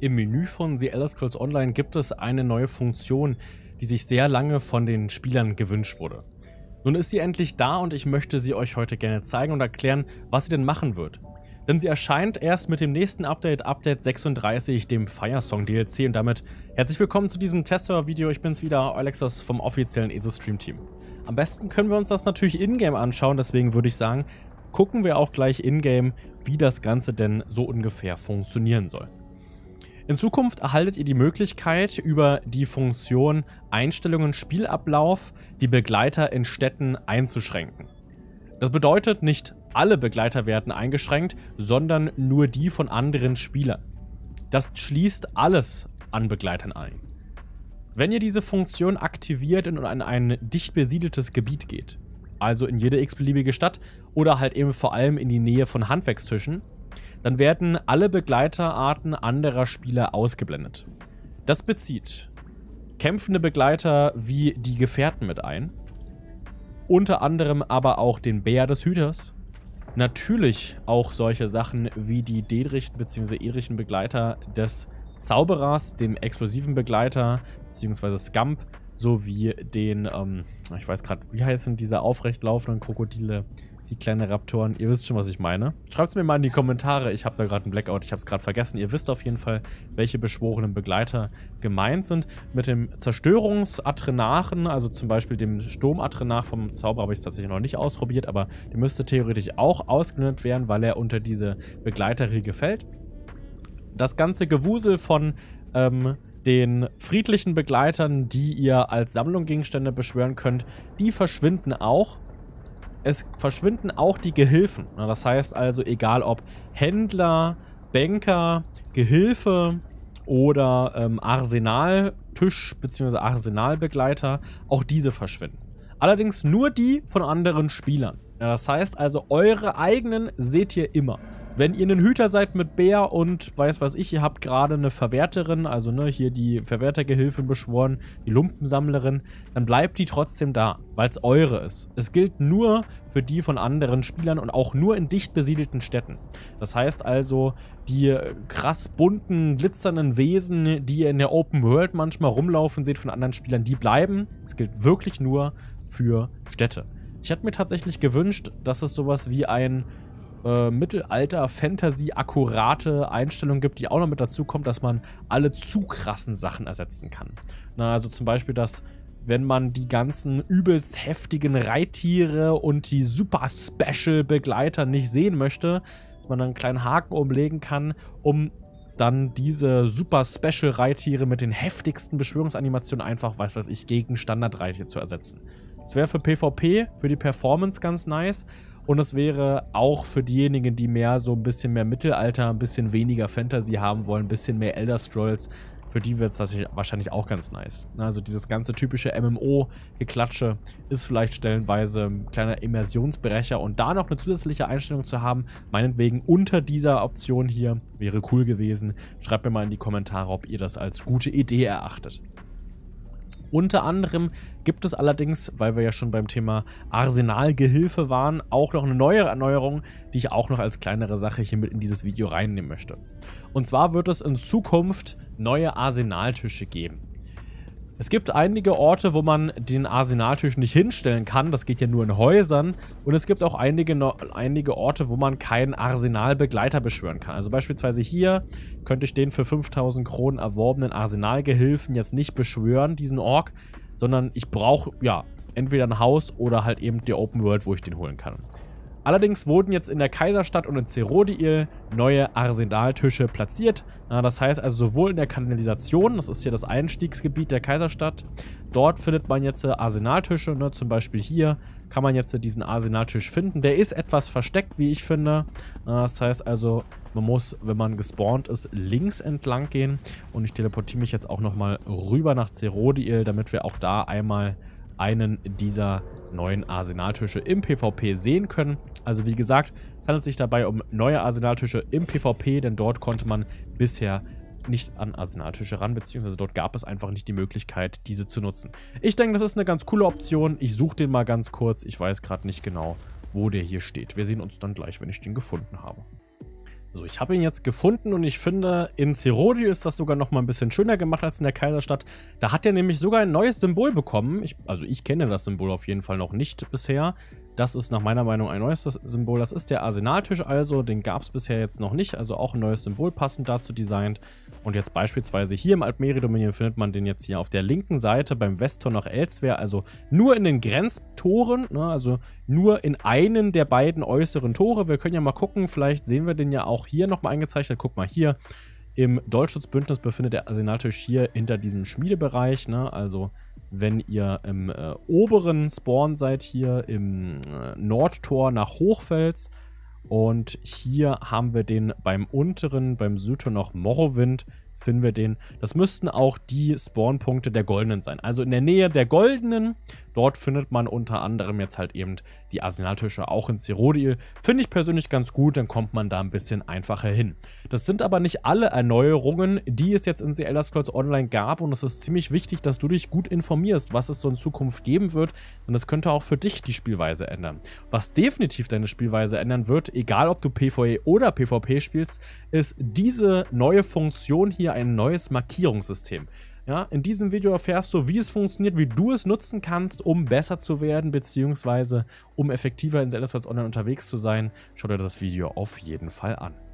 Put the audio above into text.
Im Menü von The Elder Scrolls Online gibt es eine neue Funktion, die sich sehr lange von den Spielern gewünscht wurde. Nun ist sie endlich da und ich möchte sie euch heute gerne zeigen und erklären, was sie denn machen wird. Denn sie erscheint erst mit dem nächsten Update, Update 36, dem Firesong DLC und damit herzlich willkommen zu diesem Tester-Video. Ich bin's wieder, Alexos vom offiziellen ESO-Stream-Team. Am besten können wir uns das natürlich in-game anschauen, deswegen würde ich sagen, gucken wir auch gleich in-game, wie das Ganze denn so ungefähr funktionieren soll. In Zukunft erhaltet ihr die Möglichkeit, über die Funktion Einstellungen Spielablauf die Begleiter in Städten einzuschränken. Das bedeutet, nicht alle Begleiter werden eingeschränkt, sondern nur die von anderen Spielern. Das schließt alles an Begleitern ein. Wenn ihr diese Funktion aktiviert und in ein dicht besiedeltes Gebiet geht, also in jede x-beliebige Stadt oder halt eben vor allem in die Nähe von Handwerkstischen, dann werden alle Begleiterarten anderer Spieler ausgeblendet. Das bezieht kämpfende Begleiter wie die Gefährten mit ein, unter anderem aber auch den Bär des Hüters, natürlich auch solche Sachen wie die Dedrichten bzw. Edrichten Begleiter des Zauberers, dem explosiven Begleiter bzw. Scamp, sowie den, ähm, ich weiß gerade, wie heißen diese aufrecht laufenden Krokodile? Die kleinen Raptoren. Ihr wisst schon, was ich meine. Schreibt es mir mal in die Kommentare. Ich habe da gerade einen Blackout. Ich habe es gerade vergessen. Ihr wisst auf jeden Fall, welche beschworenen Begleiter gemeint sind. Mit dem Zerstörungsatrenachen, also zum Beispiel dem Sturmatrenach vom Zauber, habe ich es tatsächlich noch nicht ausprobiert, aber der müsste theoretisch auch ausgeblendet werden, weil er unter diese Begleiterriege fällt. Das ganze Gewusel von ähm, den friedlichen Begleitern, die ihr als Sammlungsgegenstände beschwören könnt, die verschwinden auch es verschwinden auch die Gehilfen. Das heißt also, egal ob Händler, Banker, Gehilfe oder ähm, Arsenaltisch bzw. Arsenalbegleiter, auch diese verschwinden. Allerdings nur die von anderen Spielern. Das heißt also, eure eigenen seht ihr immer. Wenn ihr ein Hüter seid mit Bär und weiß was ich, ihr habt gerade eine Verwerterin, also ne, hier die Verwertergehilfin beschworen, die Lumpensammlerin, dann bleibt die trotzdem da, weil es eure ist. Es gilt nur für die von anderen Spielern und auch nur in dicht besiedelten Städten. Das heißt also, die krass bunten, glitzernden Wesen, die ihr in der Open World manchmal rumlaufen seht von anderen Spielern, die bleiben. Es gilt wirklich nur für Städte. Ich hätte mir tatsächlich gewünscht, dass es sowas wie ein äh, Mittelalter-Fantasy-akkurate Einstellung gibt, die auch noch mit dazu kommt, dass man alle zu krassen Sachen ersetzen kann. Na, also zum Beispiel, dass wenn man die ganzen übelst heftigen Reittiere und die super Special Begleiter nicht sehen möchte, dass man dann einen kleinen Haken umlegen kann, um dann diese super Special Reittiere mit den heftigsten Beschwörungsanimationen einfach, weiß was ich, gegen Standard-Reittiere zu ersetzen. Das wäre für PvP, für die Performance ganz nice, und es wäre auch für diejenigen, die mehr so ein bisschen mehr Mittelalter, ein bisschen weniger Fantasy haben wollen, ein bisschen mehr Elder Scrolls, für die wird es wahrscheinlich auch ganz nice. Also dieses ganze typische MMO-Geklatsche ist vielleicht stellenweise ein kleiner Immersionsbrecher und da noch eine zusätzliche Einstellung zu haben, meinetwegen unter dieser Option hier, wäre cool gewesen. Schreibt mir mal in die Kommentare, ob ihr das als gute Idee erachtet. Unter anderem gibt es allerdings, weil wir ja schon beim Thema Arsenalgehilfe waren, auch noch eine neue Erneuerung, die ich auch noch als kleinere Sache hier mit in dieses Video reinnehmen möchte. Und zwar wird es in Zukunft neue Arsenaltische geben. Es gibt einige Orte, wo man den Arsenaltisch nicht hinstellen kann. Das geht ja nur in Häusern. Und es gibt auch einige, einige Orte, wo man keinen Arsenalbegleiter beschwören kann. Also beispielsweise hier könnte ich den für 5000 Kronen erworbenen Arsenalgehilfen jetzt nicht beschwören, diesen Ork. Sondern ich brauche, ja, entweder ein Haus oder halt eben die Open World, wo ich den holen kann. Allerdings wurden jetzt in der Kaiserstadt und in Cerodiil neue Arsenaltische platziert. das heißt also sowohl in der Kanalisation, das ist hier das Einstiegsgebiet der Kaiserstadt, dort findet man jetzt Arsenaltische, ne, zum Beispiel hier kann man jetzt diesen Arsenaltisch finden. Der ist etwas versteckt, wie ich finde. das heißt also, man muss, wenn man gespawnt ist, links entlang gehen. Und ich teleportiere mich jetzt auch nochmal rüber nach Cerodiil, damit wir auch da einmal einen dieser neuen Arsenaltische im PvP sehen können. Also wie gesagt, es handelt sich dabei um neue Arsenaltische im PvP, denn dort konnte man bisher nicht an Arsenaltische ran, beziehungsweise dort gab es einfach nicht die Möglichkeit, diese zu nutzen. Ich denke, das ist eine ganz coole Option. Ich suche den mal ganz kurz. Ich weiß gerade nicht genau, wo der hier steht. Wir sehen uns dann gleich, wenn ich den gefunden habe. So, ich habe ihn jetzt gefunden und ich finde, in Cerodi ist das sogar noch mal ein bisschen schöner gemacht als in der Kaiserstadt. Da hat er nämlich sogar ein neues Symbol bekommen. Ich, also ich kenne das Symbol auf jeden Fall noch nicht bisher. Das ist nach meiner Meinung ein neues Symbol. Das ist der Arsenaltisch also. Den gab es bisher jetzt noch nicht. Also auch ein neues Symbol passend dazu designt. Und jetzt beispielsweise hier im Altmeri-Dominion findet man den jetzt hier auf der linken Seite beim Westtor nach Elsewhere. Also nur in den Grenztoren. Ne, also nur in einen der beiden äußeren Tore. Wir können ja mal gucken. Vielleicht sehen wir den ja auch hier nochmal eingezeichnet. Guck mal hier. Im Dolchschutzbündnis befindet der Arsenaltisch hier hinter diesem Schmiedebereich. Ne? Also wenn ihr im äh, oberen Spawn seid, hier im äh, Nordtor nach Hochfels. Und hier haben wir den beim unteren, beim Südtor noch Morrowind finden wir den. Das müssten auch die Spawnpunkte der Goldenen sein. Also in der Nähe der Goldenen, dort findet man unter anderem jetzt halt eben die Arsenaltische, auch in Cyrodiil. Finde ich persönlich ganz gut, dann kommt man da ein bisschen einfacher hin. Das sind aber nicht alle Erneuerungen, die es jetzt in The Elder Scrolls Online gab und es ist ziemlich wichtig, dass du dich gut informierst, was es so in Zukunft geben wird, denn das könnte auch für dich die Spielweise ändern. Was definitiv deine Spielweise ändern wird, egal ob du PvE oder PvP spielst, ist diese neue Funktion hier ein neues Markierungssystem. Ja, in diesem Video erfährst du, wie es funktioniert, wie du es nutzen kannst, um besser zu werden, beziehungsweise um effektiver in Zelda Online unterwegs zu sein. Schau dir das Video auf jeden Fall an.